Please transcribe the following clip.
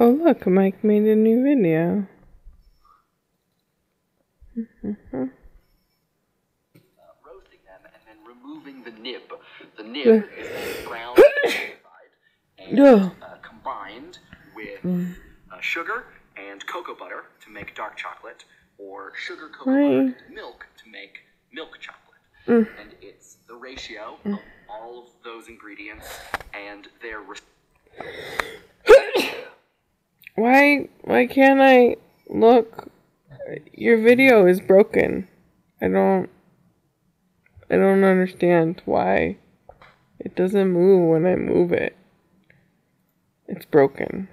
Oh look, Mike made a new video. uh, roasting them and then removing the nib. The nib is ground and uh, combined with uh, sugar and cocoa butter to make dark chocolate, or sugar, cocoa butter, and milk to make milk chocolate. Mm. And it's the ratio of all of those ingredients and their Why why can't I look your video is broken. I don't I don't understand why it doesn't move when I move it. It's broken.